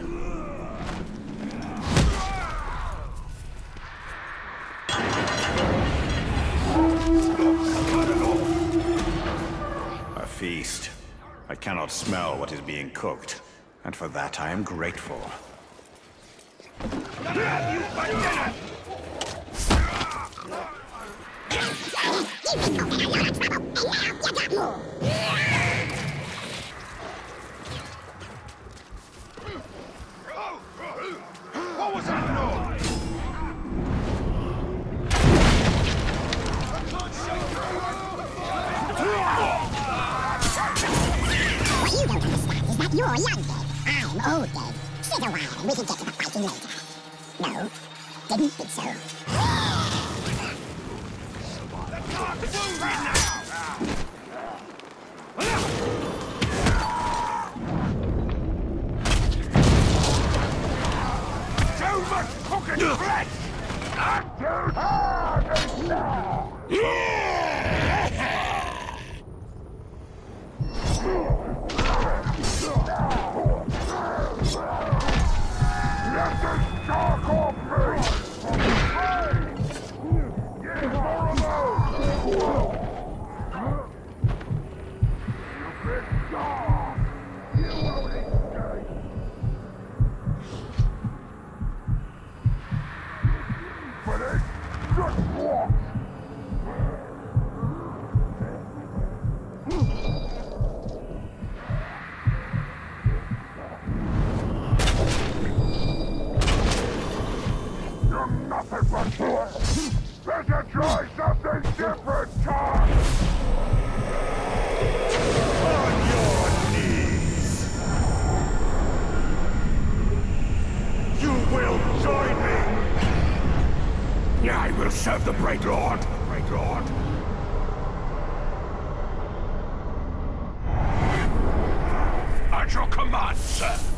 the beacon! A feast. I cannot smell what is being cooked, and for that I am grateful. You're young dead. I'm old dead. Sit a while and we can get to the fighting later. No, didn't think so. Can't move it now! Too much cooking flesh! I'm too hard You're nothing but flesh! Better try something different, Tom! Serve the Great Lord! Great Lord! At your command, sir!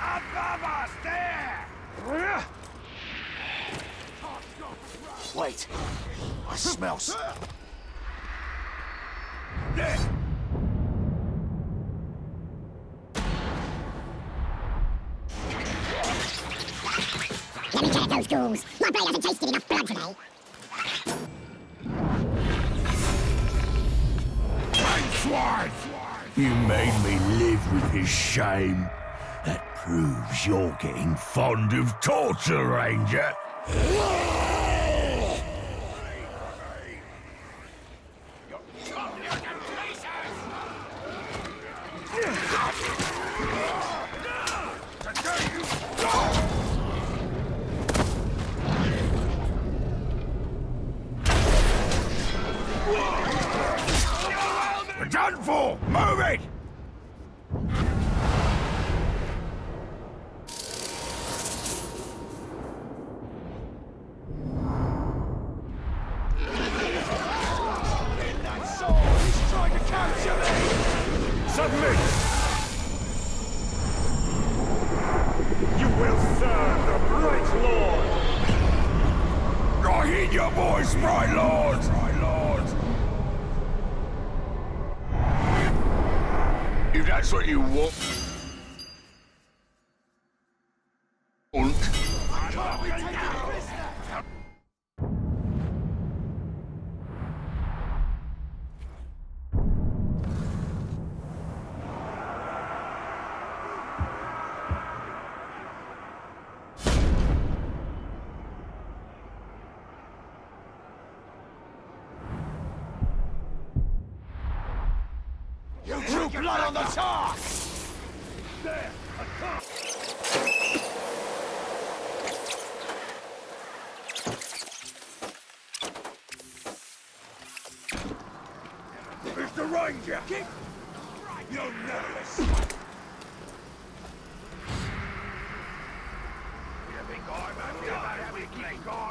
Above us there! Wait. I smell There! Let me get those ghouls. My blade hasn't tasted enough blood today. Swine! You made me live with his shame. That proves you're getting fond of torture, Ranger. We're done for! Move it! my lord! Lord! If that's what you want... You drew blood on the tar! Mr. Ranger! Keep... You'll never escape! You think I'm happy about wicked guard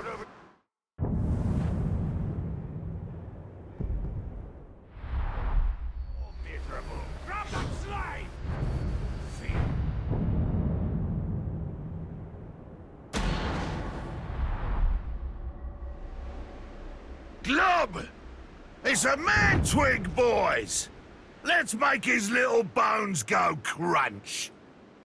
Glub! It's a man twig, boys! Let's make his little bones go crunch!